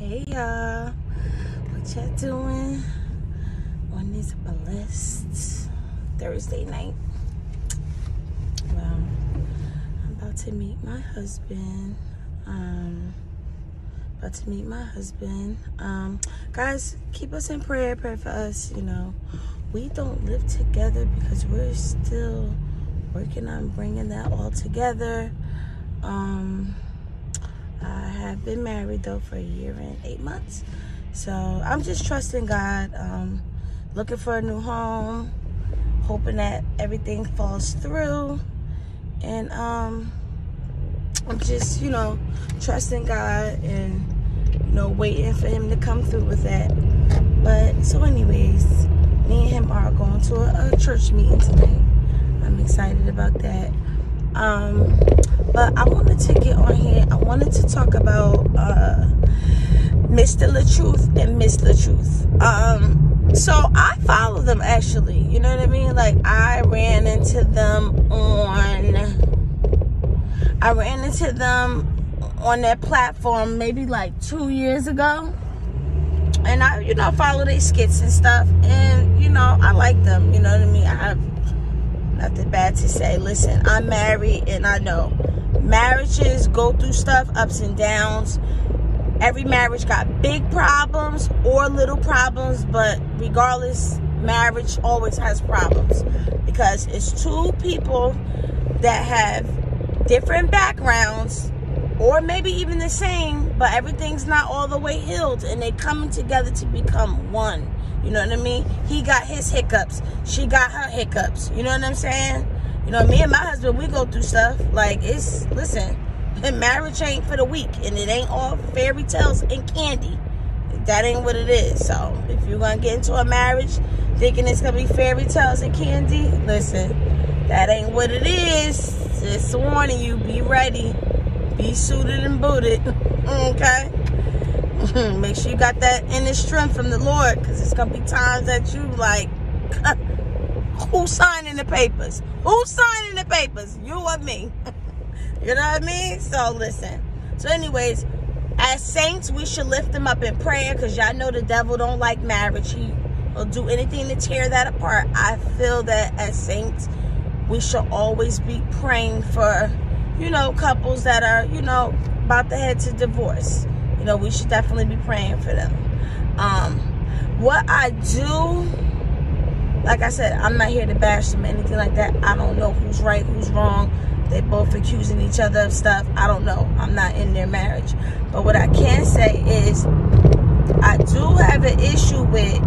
Hey y'all, what y'all doing on this blessed Thursday night? Well, I'm about to meet my husband. Um, about to meet my husband. Um, guys, keep us in prayer. Pray for us. You know, we don't live together because we're still working on bringing that all together. Um, I have been married though for a year and eight months. So I'm just trusting God, um, looking for a new home, hoping that everything falls through. And um, I'm just, you know, trusting God and, you know, waiting for him to come through with that. But so anyways, me and him are going to a, a church meeting tonight. I'm excited about that. Um, but I wanted to get on here. I wanted to talk about uh, Mr. LaTruth and Miss LaTruth. Um, so I follow them actually. You know what I mean? Like I ran into them on. I ran into them on their platform maybe like two years ago. And I, you know, follow their skits and stuff. And, you know, I like them. You know what I mean? I have nothing bad to say. Listen, I'm married and I know marriages go through stuff, ups and downs. Every marriage got big problems or little problems, but regardless, marriage always has problems because it's two people that have different backgrounds or maybe even the same, but everything's not all the way healed and they coming together to become one. You know what I mean? He got his hiccups. She got her hiccups. You know what I'm saying? You know, me and my husband, we go through stuff. Like, it's, listen, marriage ain't for the weak. And it ain't all fairy tales and candy. That ain't what it is. So, if you're going to get into a marriage thinking it's to be fairy tales and candy, listen, that ain't what it is. Just warning you, be ready. Be suited and booted. okay? Make sure you got that inner strength from the Lord, because it's gonna be times that you like, who's signing the papers? Who's signing the papers? You or me? you know what I mean? So listen. So, anyways, as saints, we should lift them up in prayer, because y'all know the devil don't like marriage. He will do anything to tear that apart. I feel that as saints, we should always be praying for, you know, couples that are, you know, about to head to divorce you know, we should definitely be praying for them. Um, what I do, like I said, I'm not here to bash them, or anything like that. I don't know who's right, who's wrong. They both accusing each other of stuff. I don't know. I'm not in their marriage. But what I can say is, I do have an issue with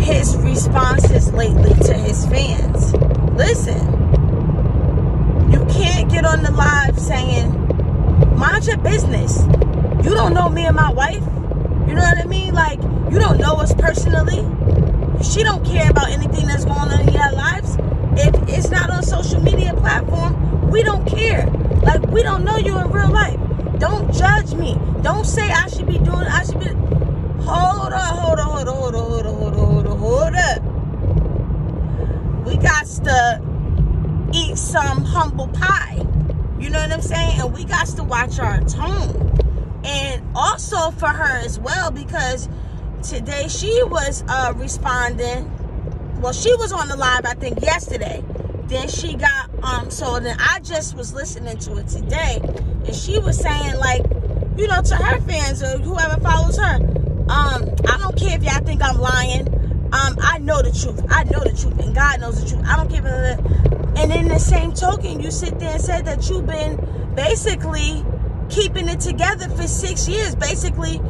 his responses lately to his fans. Listen, get on the live saying, mind your business. You don't know me and my wife. You know what I mean? Like, you don't know us personally. She don't care about anything that's going on in your lives. If it's not on social media platform, we don't care. Like, we don't know you in real life. Don't judge me. Don't say I should be doing, I should be. Hold on, hold on, hold on, hold on, hold on, hold on, hold up. We got to some humble pie. You know what I'm saying? And we got to watch our tone. And also for her as well because today she was uh, responding. Well she was on the live i think yesterday. Then she got um so then i just was listening to it today. And she was saying like you know to her fans or whoever follows her um i don't care if y'all think i'm lying. Um i know the truth. I know the truth and god knows the truth. I don't care if and in the same token you sit there and said that you've been basically keeping it together for six years, basically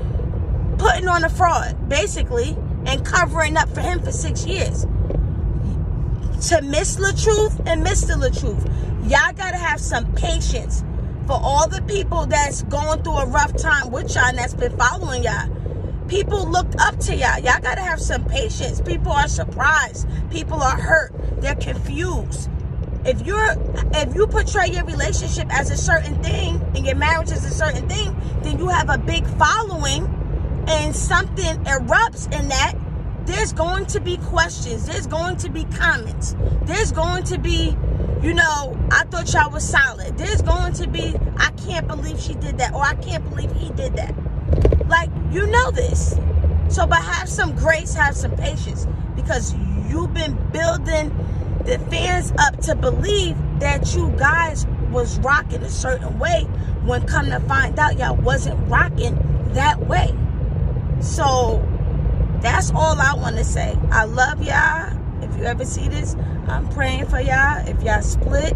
putting on a fraud, basically, and covering up for him for six years. To Miss LaTruth and Mr. LaTruth, y'all gotta have some patience for all the people that's going through a rough time with y'all and that's been following y'all. People looked up to y'all. Y'all gotta have some patience. People are surprised. People are hurt. They're confused if you're if you portray your relationship as a certain thing and your marriage is a certain thing then you have a big following and something erupts in that. There's going to be questions. There's going to be comments. There's going to be you know i thought y'all was solid. There's going to be i can't believe she did that or i can't believe he did that. Like, you know this. So, but have some grace, have some patience because you've been building the fans up to believe that you guys was rocking a certain way when come to find out y'all wasn't rocking that way. So that's all I want to say. I love y'all. If you ever see this, I'm praying for y'all. If y'all split,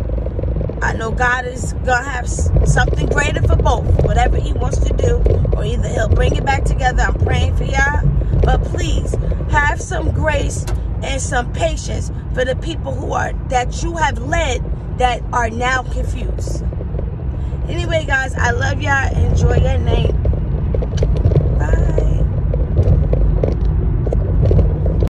I know God is going to have something greater for both. Whatever he wants to do, or either he'll bring it back together. I'm praying for y'all. But please, have some grace and some patience for the people who are that you have led that are now confused. Anyway, guys, I love y'all. Enjoy your night. Bye.